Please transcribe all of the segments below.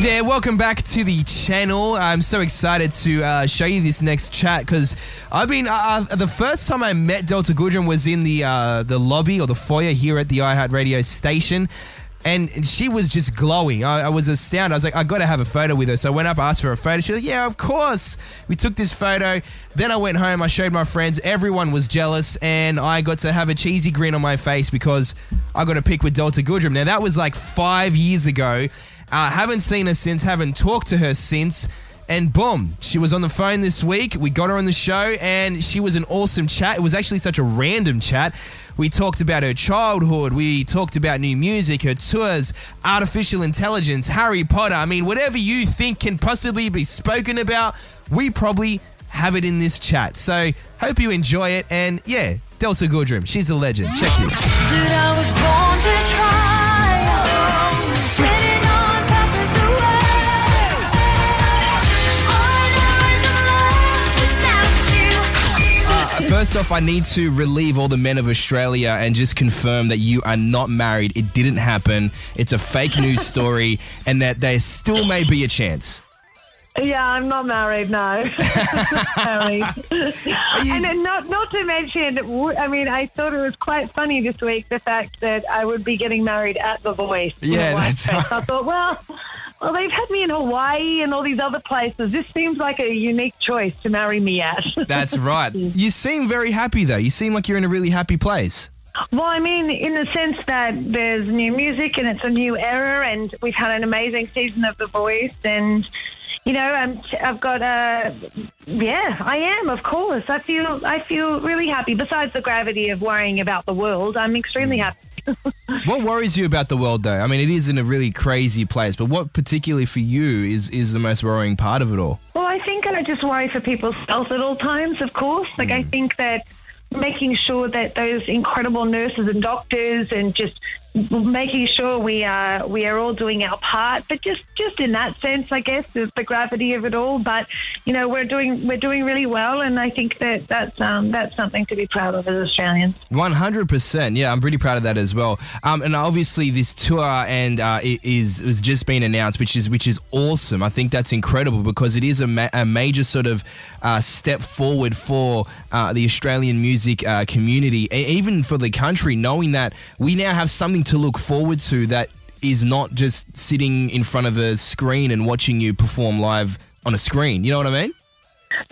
there, welcome back to the channel. I'm so excited to uh, show you this next chat because I've been uh, uh, the first time I met Delta Goodrem was in the uh, the lobby or the foyer here at the iHeartRadio station. And she was just glowing. I, I was astounded. I was like, I got to have a photo with her. So I went up, asked for a photo. She was like, Yeah, of course. We took this photo. Then I went home. I showed my friends. Everyone was jealous, and I got to have a cheesy grin on my face because I got a pic with Delta Goodrem. Now that was like five years ago. Uh, haven't seen her since. Haven't talked to her since. And boom, she was on the phone this week. We got her on the show, and she was an awesome chat. It was actually such a random chat. We talked about her childhood. We talked about new music, her tours, artificial intelligence, Harry Potter. I mean, whatever you think can possibly be spoken about, we probably have it in this chat. So, hope you enjoy it. And yeah, Delta Goodrem, she's a legend. Check this. First off, I need to relieve all the men of Australia and just confirm that you are not married. It didn't happen. It's a fake news story, and that there still may be a chance. Yeah, I'm not married, no. And then not not to mention, I mean, I thought it was quite funny this week the fact that I would be getting married at The Voice. Yeah, that's. I thought, well, well, they've had me in Hawaii and all these other places. This seems like a unique choice to marry me at. That's right. You seem very happy, though. You seem like you're in a really happy place. Well, I mean, in the sense that there's new music and it's a new era, and we've had an amazing season of The Voice, and you know, I'm, I've got a yeah, I am, of course. I feel I feel really happy. Besides the gravity of worrying about the world, I'm extremely mm. happy. What worries you about the world, though? I mean, it is in a really crazy place, but what particularly for you is, is the most worrying part of it all? Well, I think I just worry for people's health at all times, of course. Like, I hmm. think that making sure that those incredible nurses and doctors and just making sure we are we are all doing our part but just just in that sense i guess is the gravity of it all but you know we're doing we're doing really well and i think that that's um, that's something to be proud of as australians One hundred percent. Yeah, I'm pretty proud of that as well. Um, and obviously this tour and uh, is has just been announced, which is which is awesome. I think that's incredible because it is a, ma- a major sort of uh, step forward for uh, the Australian music uh, community, even for the country, knowing that we now have something to look forward to that is not just sitting in front of a screen and watching you perform live on a screen. You know what I mean?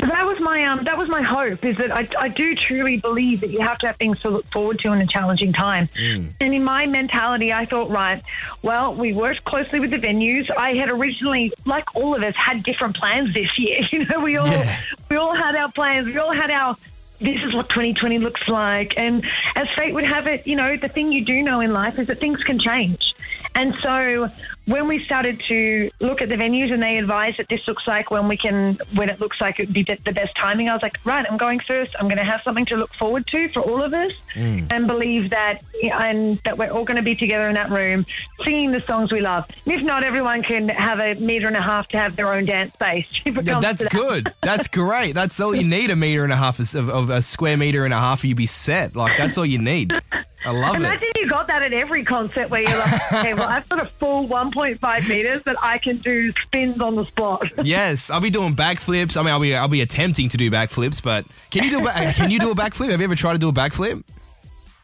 So that was my um, that was my hope is that I, I do truly believe that you have to have things to look forward to in a challenging time. And in my mentality, I thought, right, well, we worked closely with the venues. I had originally, like all of us, had different plans this year. You know, we all Yeah. we all had our plans. We all had our this is what 2020 looks like. And as fate would have it, you know, the thing you do know in life is that things can change. And so when we started to look at the venues and they advised that this looks like when we can, when it looks like it would be the best timing, I was like, right, I'm going first. I'm going to have something to look forward to for all of us mm. and believe that, and that we're all going to be together in that room singing the songs we love. If not, everyone can have a meter and a half to have their own dance space. Yeah, that's that. good. That's great. That's all you need. A meter and a half of, of a square meter and a half, you be set. Like that's all you need. I love it. Imagine you got that at every concert where you're like, okay, well, I've got a full 1.5 meters that I can do spins on the spot. Yes, I'll be doing backflips. I mean, I'll be I'll be attempting to do backflips, but can you do a ba- can you do a backflip? Have you ever tried to do a backflip?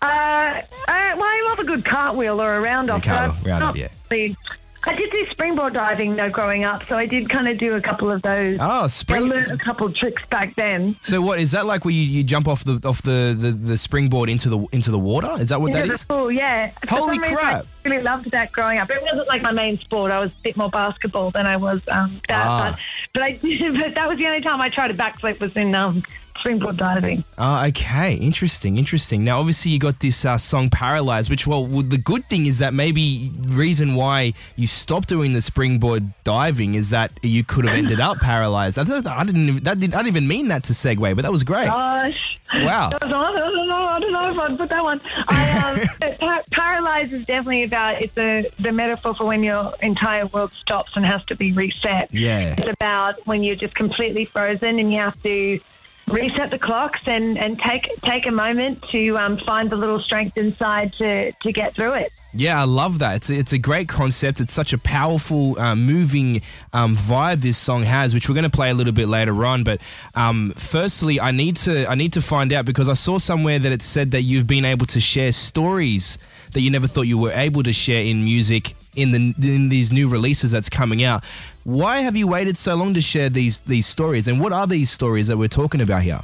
Uh, uh, well, I love a good cartwheel or a round off. cartwheel, I've round off, yeah. I did do springboard diving though growing up, so I did kind of do a couple of those. Oh, spring! I learned a couple of tricks back then. So what is that like? Where you, you jump off the off the, the, the springboard into the into the water? Is that what that Yeah, is? pool, yeah. Holy reason, crap. I really loved that growing up. It wasn't like my main sport. I was a bit more basketball than I was um, that. Ah. But, but I but that was the only time I tried a backflip was in um, springboard diving. Oh, okay. Interesting, interesting. Now, obviously, you got this uh, song "Paralyzed," which, well, the good thing is that maybe reason why you stopped doing the springboard diving is that you could have ended up paralyzed. I, thought- I didn't. That did, I didn't even mean that to segue, but that was great. Gosh. Wow. I don't know, I don't know, I don't know if I'd put that one. I, um, par- paralyzed is definitely about, it's a, the metaphor for when your entire world stops and has to be reset. Yeah. It's about when you're just completely frozen and you have to reset the clocks and, and take take a moment to um, find the little strength inside to, to get through it. Yeah, I love that. It's a, it's a great concept. It's such a powerful, uh, moving um, vibe this song has, which we're going to play a little bit later on. But um, firstly, I need to I need to find out because I saw somewhere that it said that you've been able to share stories that you never thought you were able to share in music in the in these new releases that's coming out. Why have you waited so long to share these these stories? And what are these stories that we're talking about here?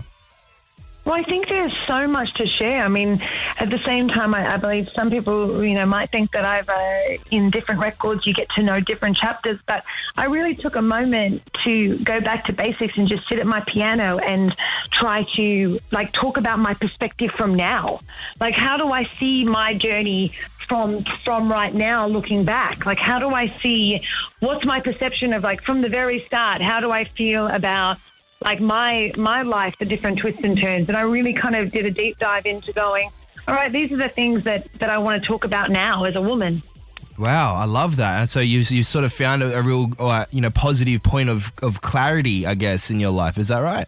Well, I think there's so much to share. I mean, at the same time, I, I believe some people, you know, might think that I've uh, in different records you get to know different chapters, but I really took a moment to go back to basics and just sit at my piano and try to like talk about my perspective from now. Like, how do I see my journey from from right now looking back like how do i see what's my perception of like from the very start how do i feel about like my my life the different twists and turns and i really kind of did a deep dive into going all right these are the things that that i want to talk about now as a woman Wow, I love that. And so you you sort of found a, a real uh, you know positive point of, of clarity, I guess, in your life. Is that right?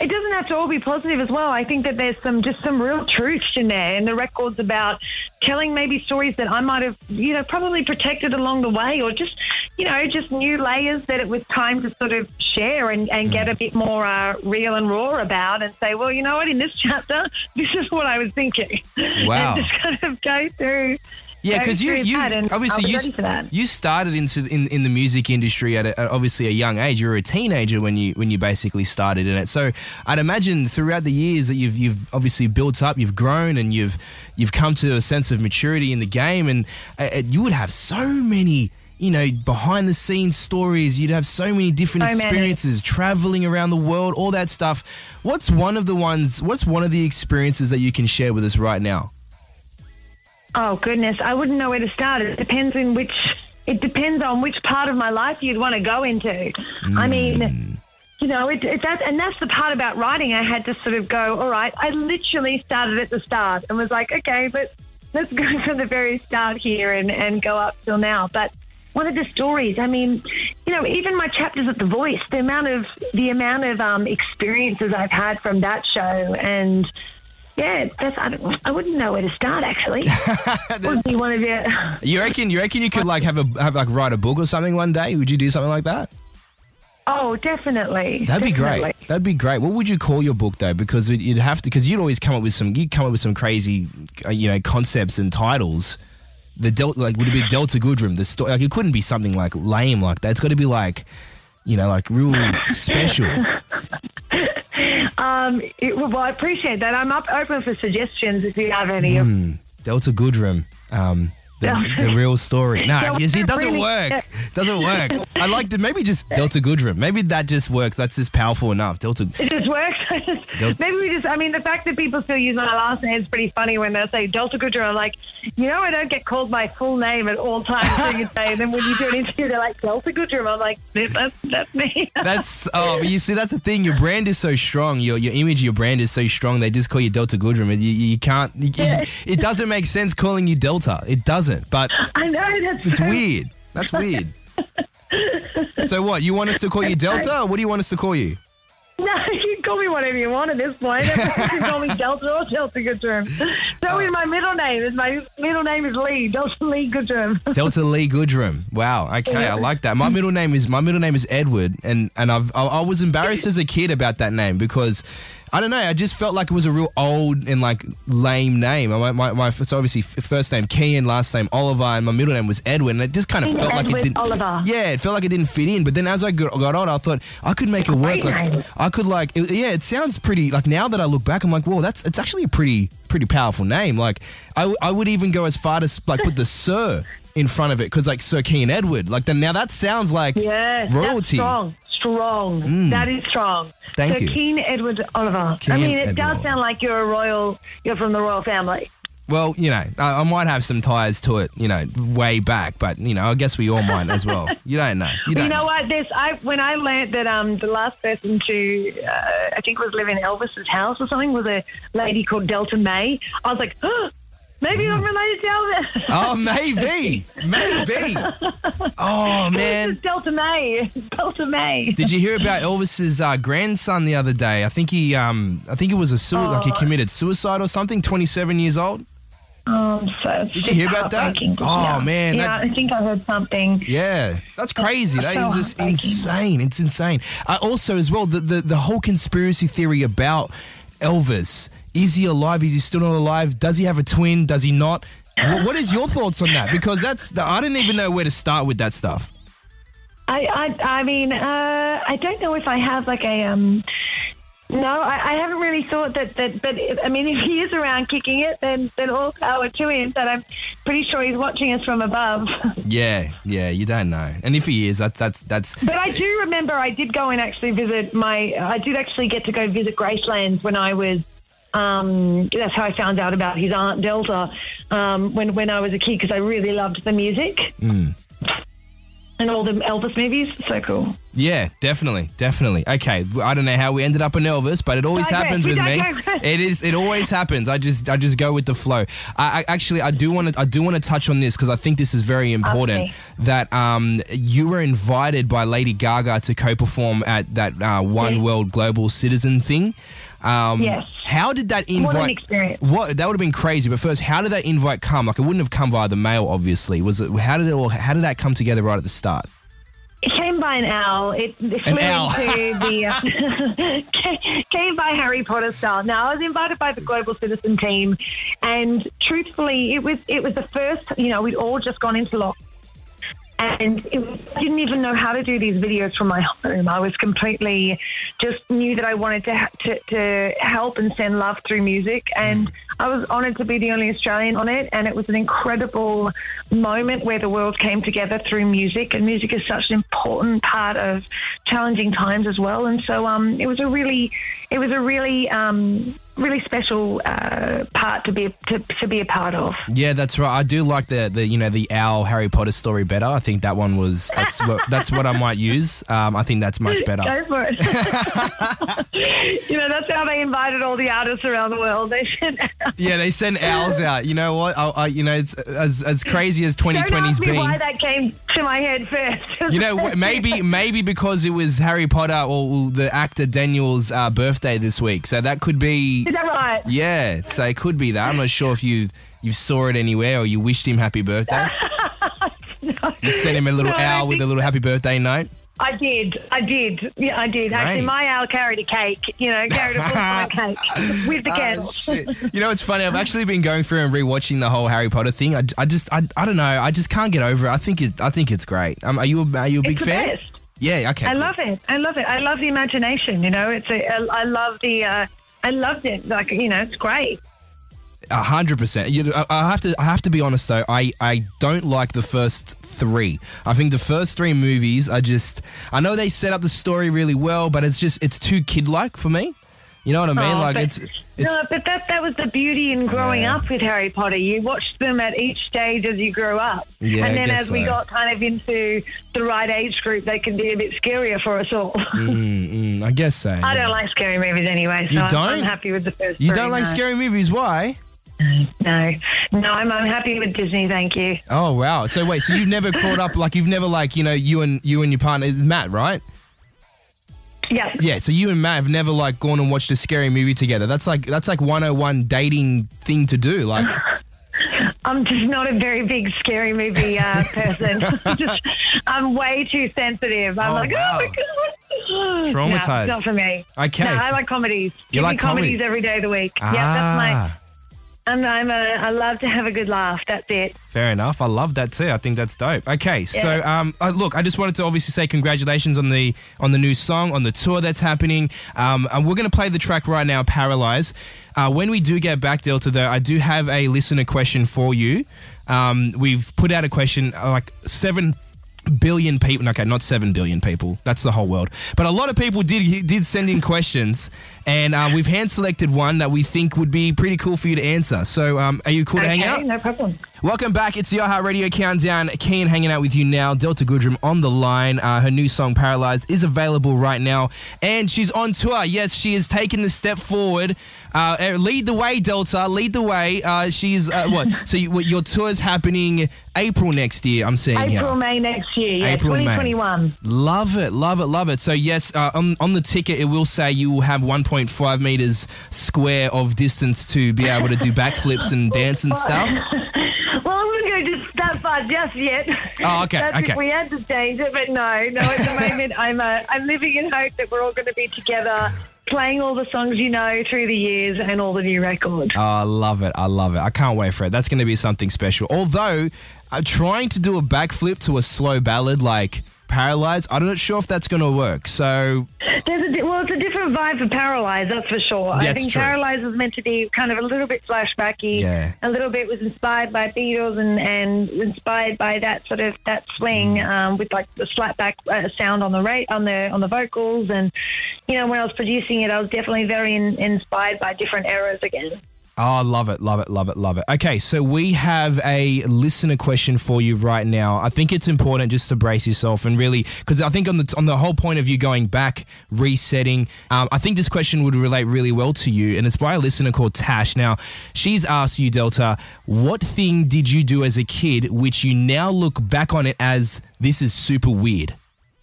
It, doesn't have to all be positive as well. I think that there's some just some real truths in there, and the records about telling maybe stories that I might have, you know, probably protected along the way, or just, you know, just new layers that it was time to sort of share and, and get a bit more uh, real and raw about, and say, well, you know what, in this chapter, this is what I was thinking. Wow. and just kind of go through. Yeah, because you, you that, and I obviously you, st- you started into in, in the music industry at, a, at obviously a young age. You were a teenager when you when you basically started in it. So I'd imagine throughout the years that you've you've obviously built up, you've grown, and you've you've come to a sense of maturity in the game, and uh, uh, you would have so many. You know, behind the scenes stories, you'd have so many different So many. experiences, traveling around the world, all that stuff. What's one of the ones, what's one of the experiences that you can share with us right now? Oh goodness, I wouldn't know where to start. It depends in which. It depends on which part of my life you'd want to go into. I mean, you know, it, it, that, and that's the part about writing. I had to sort of go. All right, I literally started at the start and was like, okay, but let's go from the very start here and, and go up till now. But one of the stories, I mean, you know, even my chapters at The Voice, the amount of the amount of um, experiences I've had from that show and. Yeah, that's, I, don't, I wouldn't know where to start actually. would be one of your. You reckon? You reckon you could like have a have like write a book or something one day? Would you do something like that? Oh, definitely. That'd be definitely. great. That'd be great. What would you call your book though? Because you'd have to because you'd always come up with some you'd come up with some crazy uh, you know concepts and titles. The Delta like would it be Delta Goodrem? The story like it couldn't be something like lame like that. It's got to be like you know like real special. Um, it, well, I appreciate that. I'm up open for suggestions if you have any. Delta Goodrem. Um, the, the real story. No, you see, it doesn't really- work. Doesn't work. I like to maybe just Delta Goodrem. Maybe that just works. That's just powerful enough. Delta. It just works. Del- Maybe we just, I mean, the fact that people still use my last name is pretty funny when they say Delta Goodrem. I'm like, you know, I don't get called my full name at all times during the day. And then when you do an interview, they're like, Delta Goodrem. I'm like, that's, that's me. That's oh, but you see, that's the thing. Your brand is so strong. Your your image, your brand is so strong. They just call you Delta Goodrem. You, you can't. You, it doesn't make sense calling you Delta. It doesn't. But I know, that's it's so- weird. That's weird. So what? You want us to call you Delta, or what do you want us to call you? No, you can call me whatever you want at this point. Everyone can call me Delta or Delta Goodrem. So oh. is my middle name. Is my middle name is Lee. Delta Lee Goodrem. Delta Lee Goodrem. Wow. Okay, I like that. My middle name is my middle name is Edward, and and I've I, I was embarrassed as a kid about that name because I don't know. I just felt like it was a real old and like lame name. My my, my so obviously first name Kian, last name Oliver, and my middle name was Edwin. And it just kind of felt like it didn't. Oliver. Yeah, it felt like it didn't fit in. But then as I got, got older, I thought I could make it work. Like name. I could like it, yeah. It sounds pretty. Like now that I look back, I'm like, whoa, that's it's actually a pretty pretty powerful name. Like I would even go as far to like put the Sir in front of it because like Sir Kian Edward. Like then now that sounds like Yes, that's royalty. Strong. Strong. That is strong. Thank so you. Kian Edward Oliver. Kian I mean, it Edward does sound like you're a royal. You're from the royal family. Well, you know, I, I might have some ties to it, you know, way back, but you know, I guess we all might as well. You don't know. You You don't know what? This I when I learned that um the last person to uh, I think was living in Elvis's house or something was a lady called Delta Mae. I was like, oh, Maybe I'm related to Elvis. Oh, maybe, maybe. Oh man, It's Delta Mae. Delta Mae. Did you hear about Elvis's uh, grandson the other day? I think he, um, I think it was a sui- like he committed suicide or something. Twenty-seven years old. Oh, I'm so. Did you hear about that? Oh, man, Yeah, that- I think I heard something. Yeah, that's crazy. That so is just heartbreaking. insane. It's insane. Uh, also, as well, the, the the whole conspiracy theory about Elvis. Is he alive? Is he still not alive? Does he have a twin? Does he not? Wh- what is your thoughts on that? Because that's I didn't even know where to start with that stuff. I, I, I mean, uh, I don't know if I have like a um. No, I, I haven't really thought that, that. But I mean, if he is around kicking it, then then all power to him. But I'm pretty sure he's watching us from above. Yeah, yeah, you don't know. And if he is, that's that's that's But I do remember I did go and actually visit my. I did actually get to go visit Graceland when I was. Um, that's how I found out about his aunt Delta um, when when I was a kid because I really loved the music and all the Elvis movies. So cool. Yeah, definitely, definitely. Okay, I don't know how we ended up in Elvis, but it always Digress, happens with me. digress. It is. It always happens. I just, I just go with the flow. I, I actually, I do want to, I do want to touch on this because I think this is very important. Okay. That um, you were invited by Lady Gaga to co-perform at that uh, One Yes. World Global Citizen thing. Um, Yes. How did that invite? What an experience. What that would have been crazy. But first, how did that invite come? Like, it wouldn't have come via the mail, obviously. Was it? How did it all? How did that come together right at the start? It came by an owl. It it flew owl. into the uh, came by Harry Potter style. Now I was invited by the Global Citizen team, and truthfully, it was it was the first. You know, we'd all just gone into lock, and it was, I didn't even know how to do these videos from my home. I was completely just knew that I wanted to to, to help and send love through music, and I was honoured to be the only Australian on it, and it was an incredible moment where the world came together through music, and music is such an important part of challenging times as well. And so, um, it was a really, it was a really, um, really special uh, part to be to, to be a part of. Yeah, that's right. I do like the the you know the owl Harry Potter story better. I think that one was that's what that's what I might use. Um, I think that's much better. Go for it. you know, that's how they invited all the artists around the world. They said, Yeah, they send owls out. You know what? I, I, you know, it's as as crazy as "Don't 2020's ask me been. why that came to my head first." You know, maybe maybe because it was Harry Potter or the actor Daniel's uh, birthday this week, so that could be. Is that right? Yeah, so it could be that. I'm not sure if you you saw it anywhere or you wished him happy birthday. You sent him a little No, owl with a little happy birthday note. I did. I did. Yeah, I did. Right. Actually, my owl carried a cake. You know, carried a full cake with the Oh, candles. shit. You know, it's funny. I've actually been going through and rewatching the whole Harry Potter thing. I, I just, I, I don't know. I just can't get over it. I think it, I think it's great. Um, are you, a, are you a big fan? best. Yeah. Okay. I love it. I love it. I love the imagination. You know, it's a. I I love the. Uh, I loved it. Like you know, it's great. A hundred percent. I have to. I have to be honest though. I, I don't like the first three. I think the first three movies are just. I know they set up the story really well, but it's just it's too kid like for me. You know what I mean? Oh, like but- it's it's no, but that that was the beauty in growing Yeah. up with Harry Potter. You watched them at each stage as you grew up, Yeah, and then as we so. got kind of into the right age group, they can be a bit scarier for us all. mm, mm, I guess so. I don't like scary movies anyway, so You I'm- don't? I'm happy with the first. You three, don't like no. scary movies? Why? No, no, I'm, I'm happy with Disney. Thank you. Oh wow! So wait, so you've never caught up? Like you've never like you know you and you and your partner is Matt, right? Yeah, Yeah. So you and Matt have never like gone and watched a scary movie together. That's like that's like 101 dating thing to do. Like I'm just not a very big scary movie uh, person. just, I'm way too sensitive. I'm Oh, like, wow. oh my god, Traumatized. No, not for me. Okay. No, I like comedies. You Give like me comedies comedy? every day of the week. Yeah, that's my. I'm, I'm a, I love to have a good laugh. That's it. Fair enough. I love that too. I think that's dope. Okay, so um, uh, look, I just wanted to obviously say congratulations on the on the new song, on the tour that's happening. Um, and we're going to play the track right now, "Paralyze." Uh, when we do get back, Delta, though, I do have a listener question for you. Um, we've put out a question uh, like seven billion people. Okay, not seven billion people. That's the whole world. But a lot of people did did send in questions, and uh, we've hand selected one that we think would be pretty cool for you to answer. So, um, are you cool to hang out? no problem. Welcome back. It's the iHeart Radio Countdown. Kian hanging out with you now. Delta Goodrem on the line. Uh, her new song Paralyzed is available right now, and she's on tour. Yes, she is taking the step forward. Uh, uh, lead the way, Delta. Lead the way. Uh, she's uh, what? So you, what, your tour's happening April next year. I'm seeing here. April, May next year. Yeah, April, May. 2021. Love it, love it, love it. So yes, uh, on on the ticket it will say you will have 1.5 meters square of distance to be able to do backflips and dance and stuff. Well, I wouldn't go just that far just yet. Oh, okay, That's okay. if we had to change it, but no, no. At the moment, I'm uh, I'm living in hope that we're all going to be together, playing all the songs you know through the years and all the new records. Oh, I love it. I love it. I can't wait for it. That's going to be something special. Although, uh, trying to do a backflip to a slow ballad like Paralyzed, I'm not sure if that's going to work. So, There's a di- well, it's a different vibe for Paralyzed, that's for sure. I That's think true. Paralyzed was meant to be kind of a little bit flashbacky. Yeah. A little bit was inspired by Beatles and, and inspired by that sort of that swing Mm. um, with like the slap back uh, sound on the rate on the on the vocals and you know when I was producing it, I was definitely very in, inspired by different eras again. Oh, I love it, love it, love it, love it. Okay, so we have a listener question for you right now. I think it's important just to brace yourself and really, because I think on the on the whole point of you going back, resetting, um, I think this question would relate really well to you, and it's by a listener called Tash. Now, she's asked you, Delta, what thing did you do as a kid which you now look back on it as this is super weird?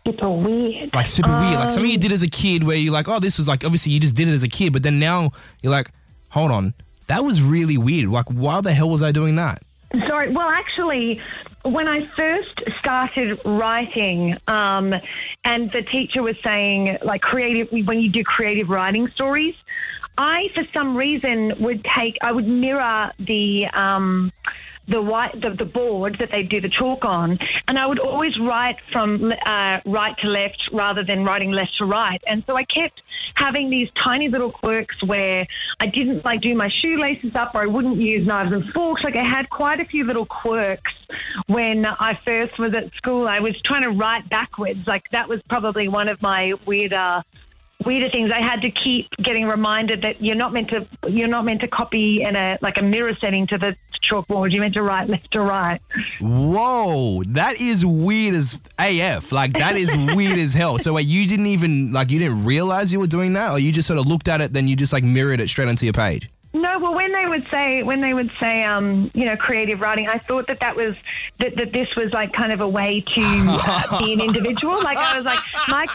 Super weird. like super weird. Like something you Um, did as a kid where you're like, oh, this was like obviously you just did it as a kid, but then now you're like, hold on, that was really weird. Like, why the hell was I doing that? Sorry. Well, actually, when I first started writing, um, and the teacher was saying, like, creative, when you do creative writing stories, I, for some reason, would take, I would mirror the, um, the white, the, the board that they do the chalk on, and I would always write from uh, right to left rather than writing left to right. And so I kept having these tiny little quirks where I didn't like do my shoelaces up or I wouldn't use knives and forks. Like I had quite a few little quirks when I first was at school. I was trying to write backwards. Like that was probably one of my weirder weirder things. I had to keep getting reminded that you're not meant to you're not meant to copy in a like a mirror setting to the chalkboard. You're meant to write left to right. Whoa, that is weird as AF. Like that is weird as hell. So wait, you didn't even like you didn't realize you were doing that, or you just sort of looked at it, then you just like mirrored it straight onto your page. No, well, when they would say when they would say, um, you know, creative writing, I thought that that was that, that this was like kind of a way to uh, be an individual. Like I was like, Mike,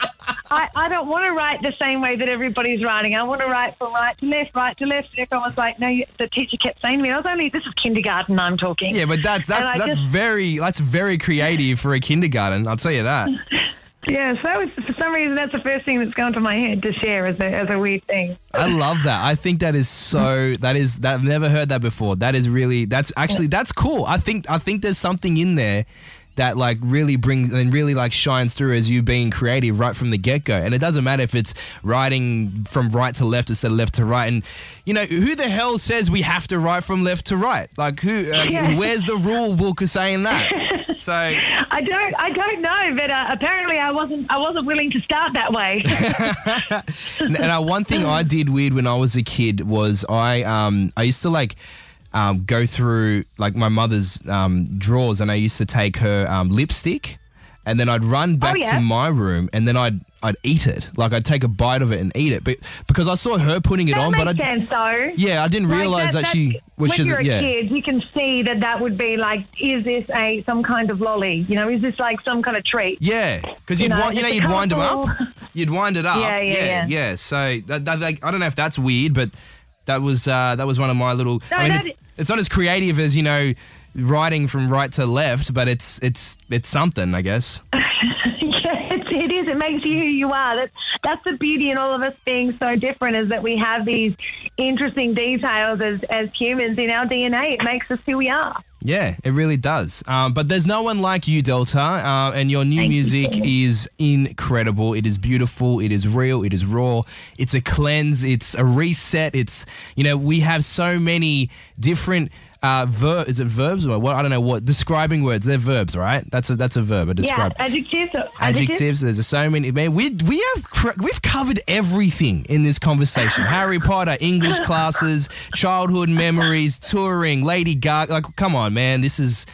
I, I don't want to write the same way that everybody's writing. I want to write from right to left, right to left. And everyone was like, no. You, the teacher kept saying to me, I was only this is kindergarten. I'm talking. Yeah, but that's that's that's just- very that's very creative for a kindergarten. I'll tell you that. Yeah, so that was, for some reason that's the first thing that's gone to my head to share as a as a weird thing. I love that. I think that is so. That is that. I've never heard that before. That is really. That's actually that's cool. I think I think there's something in there that like really brings and really like shines through as you being creative right from the get go. And it doesn't matter if it's writing from right to left instead of left to right. And you know who the hell says we have to write from left to right? Like who? Uh, Yeah. Where's the rule book saying that? So. I don't I don't know, but uh, apparently I wasn't I wasn't willing to start that way. now, one thing I did weird when I was a kid was I um I used to like um go through like my mother's um drawers and I used to take her um lipstick and then I'd run back yeah. to my room and then I'd I'd eat it like I'd take a bite of it and eat it but because I saw her putting it that on but I sense though. yeah I didn't Like, realize that, that- she that- was when she you're a yeah kid, you can see that that would be like, is this a some kind of lolly? You know, is this like some kind of treat? Yeah, because You you'd know, wind, you know you'd wind them up. You'd wind it up. Yeah, yeah, yeah. So that, that, like, I don't know if that's weird, but that was uh, that was one of my little. No, I mean, it's, it's not as creative as you know writing from right to left, but it's it's it's something, I guess. yeah, it's, it is. It makes you who you are. That's that's the beauty in all of us being so different is that we have these interesting details as as humans in our DNA. It makes us who we are. Yeah, it really does. Um, but there's no one like you, Delta, uh, and your new Thank music much. is incredible. It is beautiful. It is real. It is raw. It's a cleanse. It's a reset. It's you know we have so many different uh, ver- is it verbs or what? I don't know what. Describing words. They're verbs, right? That's a that's a verb. A Yeah, describe. adjectives. Adjectives. There's so many. Man, we we have cr- we've covered everything in this conversation. Harry Potter, English classes, childhood memories, touring, Lady Gaga. Like, come on, man, this is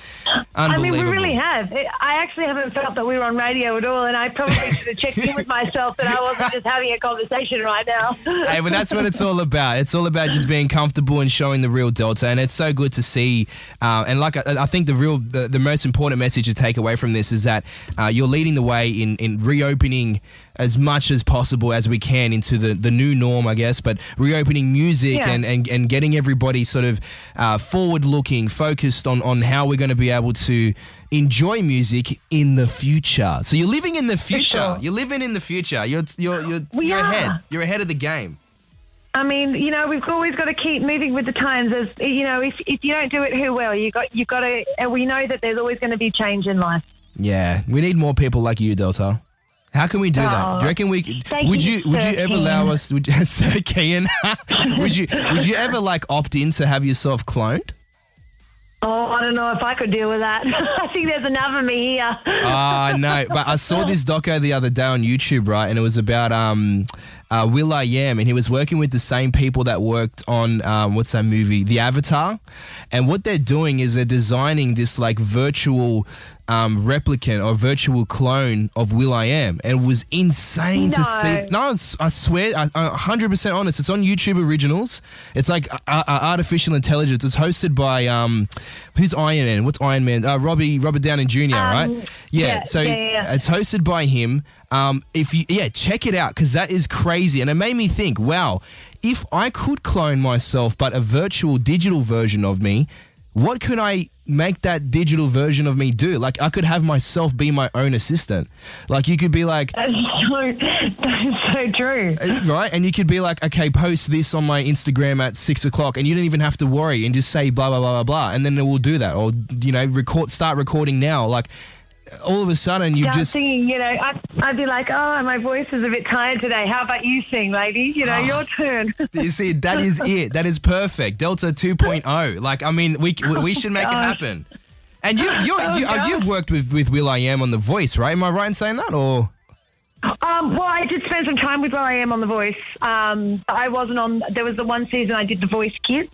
I mean, we really have. I actually haven't felt that we were on radio at all, and I probably should have checked in with myself that I wasn't just having a conversation right now. hey, but that's what it's all about. It's all about just being comfortable and showing the real Delta, and it's so good to see. Uh, and like I, I think the real, the, the most important message to take away from this is that uh, you're leading the way in in reopening as much as possible as we can into the, the new norm, I guess. But reopening music Yeah. and, and and getting everybody sort of uh, forward looking, focused on on how we're going to be able to enjoy music in the future. So you're living in the future. sure. You're living in the future. You're you're you're, you're ahead. You're ahead of the game. I mean, you know, we've always got to keep moving with the times. As you know, if, if you don't do it, who will? You got you got to. And we know that there's always going to be change in life. Yeah, we need more people like you, Delta. How can we do that? Oh, Do you oh, reckon we would you you, would you ever allow us would you, Sir Kian, would you would you ever like opt in to have yourself cloned? Oh, I don't know if I could deal with that. I think there's enough of me here. Ah, no. But I saw this doco the other day on YouTube, right? And it was about um, uh, Will I Am, and he was working with the same people that worked on um, what's that movie, The Avatar. And what they're doing is they're designing this like virtual um, replicant or virtual clone of Will I Am, and it was insane to see. No, I swear, I, I'm 100% honest. It's on YouTube Originals. It's like uh, uh, artificial intelligence. It's hosted by um, who's Iron Man? What's Iron Man? Uh, Robbie Robert Downey Jr. right? Yeah. Um, yeah, so it's- yeah, yeah. it's hosted by him. Um, if you yeah, check it out because that is crazy, and it made me think. Wow, if I could clone myself, but a virtual digital version of me, what could I make that digital version of me do? Like I could have myself be my own assistant. Like you could be like, That's so, that is so true. Uh, right? And you could be like, okay, post this on my Instagram at six o'clock, and you don't even have to worry and just say blah blah blah blah blah, and then it will do that, or you know, record, start recording now. Like all of a sudden, you just singing, you know, I'd, I'd be like, oh, my voice is a bit tired today. How about you sing, lady? You know, Ah. your turn. You see, that is it. That is perfect. Delta 2.0. Like, I mean, we we, we should make it happen. And you, you, Oh, you uh, gosh. you've worked with, with Will I Am on The Voice, right? Am I right in saying that? Or Um, well, I did spend some time with Will I am on The Voice. Um, I wasn't on. There was the one season I did The Voice Kids.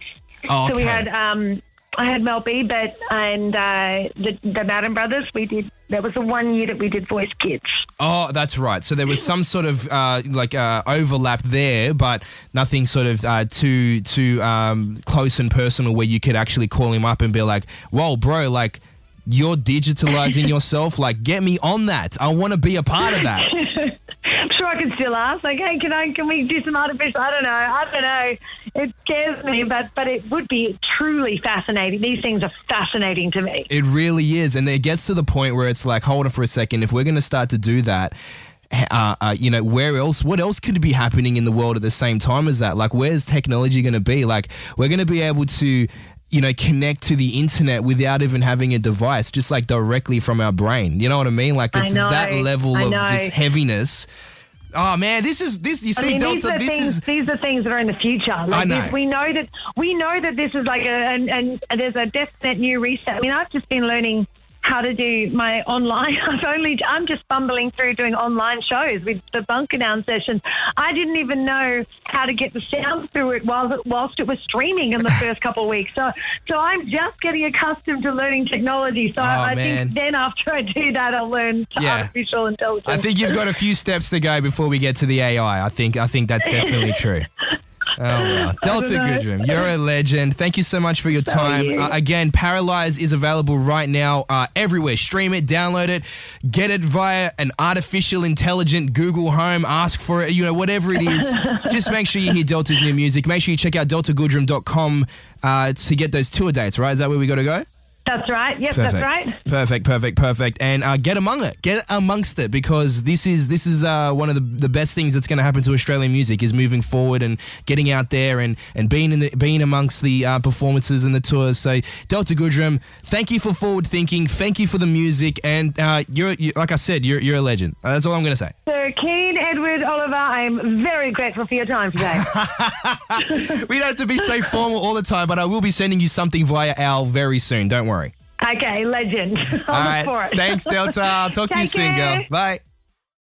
Oh, okay. So we had. Um, I had Mel B, but and uh, the the Madden Brothers. We did. There was the one year that we did Voice Kids. oh, that's right. So there was some sort of uh, like uh, overlap there, but nothing sort of uh, too too um, close and personal where you could actually call him up and be like, "Whoa, bro, like." You're digitalizing yourself. Like, get me on that. I want to be a part of that. I'm sure I can still ask. Like, hey, can I? Can we do some artificial? I don't know. I don't know. It scares me, but but it would be truly fascinating. These things are fascinating to me. It really is, and it gets to the point where it's like, hold on for a second. If we're going to start to do that, uh, uh, you know, where else? What else could be happening in the world at the same time as that? Like, where's technology going to be? Like, we're going to be able to. You know, connect to the internet without even having a device, just like directly from our brain. You know what I mean? Like it's know. that level of just heaviness. Oh man, this is this. You I see, mean, Delta. these are This things. is These are things that are in the future. Like know. this- we know that we know that this is like a and, and there's a definite new reset. I mean, I've just been learning how to do my online. I've only I'm just bumbling through doing online shows with the bunker down sessions. I didn't even know how to get the sound through it while whilst it was streaming in the first couple of weeks. So so I'm just getting accustomed to learning technology. So Oh, I, I think then after I do that, I'll learn Yeah. artificial intelligence. I think you've got a few steps to go before we get to the AI. I think I think that's definitely true. Oh wow, Delta. Goodrem, you're a legend. Thank you so much for your time. you. Uh, again, Paralyze is available right now uh, everywhere. Stream it, download it, get it via an artificial intelligent Google Home. Ask for it, you know, whatever it is. Just make sure you hear Delta's new music. Make sure you check out deltagoodrem.com uh, to get those tour dates. Right? Is that where we got to go? That's right. Yep, perfect. that's right. Perfect, perfect, perfect. And uh, get among it. Get amongst it because this is this is uh, one of the, the best things that's going to happen to Australian music is moving forward and getting out there and, and being in the being amongst the uh, performances and the tours. So Delta Goodrem, thank you for forward thinking. Thank you for the music. And uh, you're you, like I said, you're you're a legend. Uh, that's all I'm going to say. So Kian Edward Oliver, I am very grateful for your time today. we don't have to be so formal all the time, but I will be sending you something via Al very soon. Don't worry. Okay, legend. All right. Thanks, Delta. I'll talk Take to you soon, girl. Bye.